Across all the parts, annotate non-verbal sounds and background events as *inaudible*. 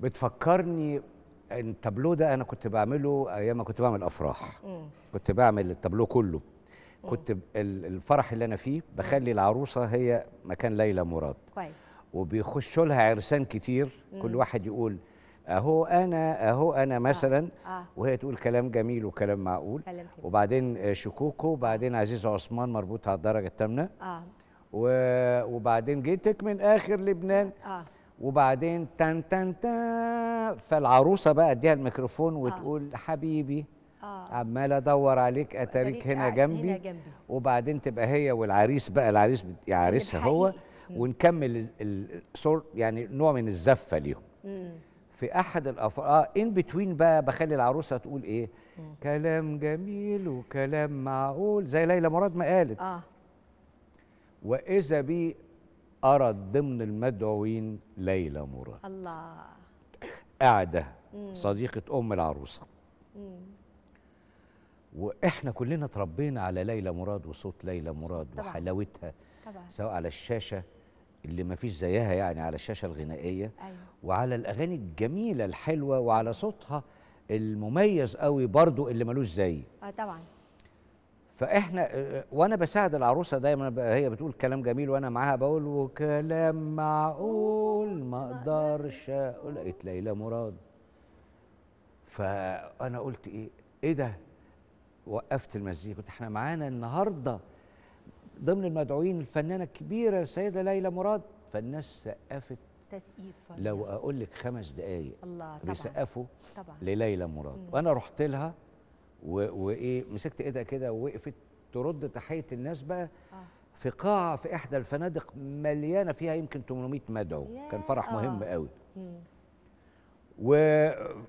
بتفكرني التابلو ده أنا كنت بعمله أيام ما كنت بعمل أفراح. مم. كنت بعمل التابلو كله. كنت ب- ال- الفرح اللي أنا فيه بخلي العروسة هي مكان ليلى مراد. كويس. وبيخشوا لها عرسان كتير. كل واحد يقول أهو أنا أهو أنا مثلا. آه. وهي تقول كلام جميل وكلام معقول. كلام. وبعدين آه، شكوكو وبعدين عزيز عثمان مربوط على الدرجة الثامنة. و- وبعدين جيتك من آخر لبنان. آه. وبعدين تن تن تن فالعروسة بقى اديها الميكروفون وتقول حبيبي آه. عمال ادور عليك اتاريك هنا جنبي. هنا جنبي. وبعدين تبقى هي والعريس بقى العريس يعرسها هو. ونكمل ال- ال- صور يعني نوع من الزفة ليهم. مم. في أحد الافراح ان بتوين بقى بخلي العروسة تقول إيه؟ كلام جميل وكلام معقول زي ليلى مراد ما قالت. آه. وإذا بي أرى ضمن المدعوين ليلى مراد. الله. قاعدة صديقة أم العروسة. مم. وإحنا كلنا اتربينا على ليلى مراد وصوت ليلى مراد طبعاً. وحلاوتها طبعا. سواء على الشاشة اللي ما فيش زيها يعني على الشاشة الغنائية أيوه. وعلى الأغاني الجميلة الحلوة وعلى صوتها المميز قوي برضو اللي ملوش زي. آه طبعا. فإحنا آه، وأنا بساعد العروسة دايما هي بتقول كلام جميل وأنا معاها بقول وكلام معقول ما أقدرش أقول لقيت ليلى مراد. فأنا قلت إيه إيه ده؟ وقفت المزيكا. قلت إحنا معانا النهارده ضمن المدعوين الفنانة الكبيرة السيدة ليلى مراد. فالناس سقفت. تسقيف لو أقول لك خمس دقايق الله طبعا بيسقفوا طبعا. لليلى مراد. وأنا رحت لها وإيه مسكت إيدها كده ووقفت ترد تحية الناس بقى آه. في قاعة في إحدى الفنادق مليانة فيها يمكن 800 مدعو كان فرح ياه. مهم قوي. و...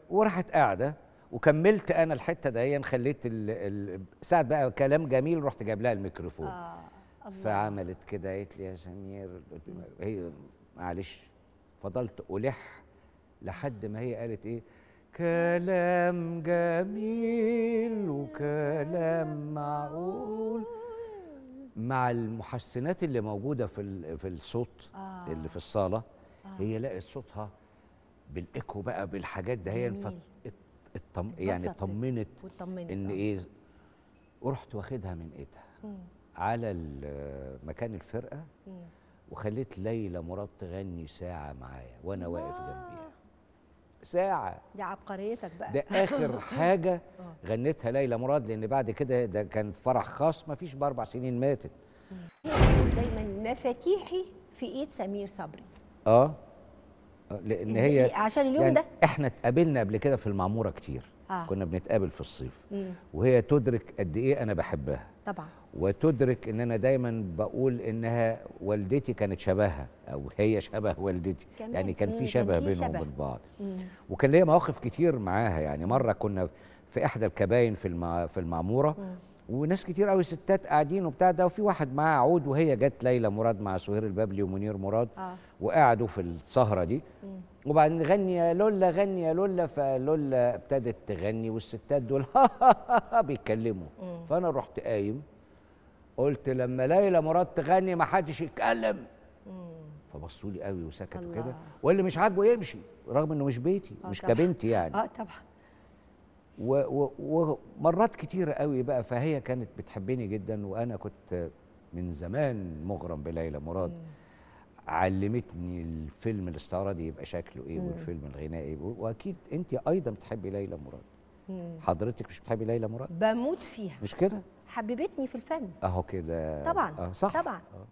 وراحت قاعدة وكملت أنا الحتة دهيا خليت ال... ال... ساعة بقى كلام جميل رحت جايب لها الميكروفون الله فعملت كده قالت لي يا سمير هي معلش فضلت ألح لحد ما هي قالت إيه كلام جميل وكلام معقول مع المحسنات اللي موجودة في في الصوت آه. اللي في الصالة هي لقت صوتها بالإيكو بقى بالحاجات ده هي. الطم يعني اطمنت إن آه. إيه ورحت واخدها من إيدها. على مكان الفرقة مم. وخليت ليلى مراد تغني ساعة معايا وأنا واقف جنبيها ساعة. دي عبقريتك بقى. ده آخر *laughs* حاجة غنتها ليلى مراد لأن بعد كده ده كان فرح خاص ما فيش باربع سنين ماتت. دايما مفاتيحي في إيد سمير صبري. آه. آه، لأن هي؟ عشان اليوم يعني ده؟ إحنا اتقابلنا قبل كده في المعمورة كتير. آه. كنا بنتقابل في الصيف. مم. وهي تدرك قد إيه أنا بحبها. طبعا. وتدرك ان أنا دايما بقول إنها والدتي كانت شبهها أو هي شبه والدتي. يعني كان مم، في كان شبه في بينهم. وبين بعض مم. وكان ليا مواقف كتير معاها يعني مرة كنا في إحدى الكباين في المع... في المعمورة وناس كتير قوي ستات قاعدين وبتاع ده وفي واحد معاه عود وهي جت ليلى مراد مع سهير البابلي ومنير مراد آه. وقعدوا في السهرة دي وبعدين غني يا لولا غني يا لولا فلولا ابتدت تغني والستات دول *laughs* بيتكلموا فأنا رحت قايم قلت لما ليلى مراد تغني ما حدش يتكلم. فبصوا لي قوي وسكتوا. كده. واللي مش عاجبه يمشي رغم انه مش بيتي آه مش. كبنتي يعني. آه طبعا. ومرات كتيرة قوي بقى فهي كانت بتحبني جدا وأنا كنت من زمان مغرم بليلى مراد. علمتني الفيلم الاستعراضي يبقى شكله إيه والفيلم الغنائي يبقى- وأكيد انت أيضا بتحبي ليلى مراد. حضرتك مش بتحبي ليلى مراد؟ بموت فيها. مش كده؟ حببتني في الفن. اهو كده. طبعا. آه صح. طبعا. آه.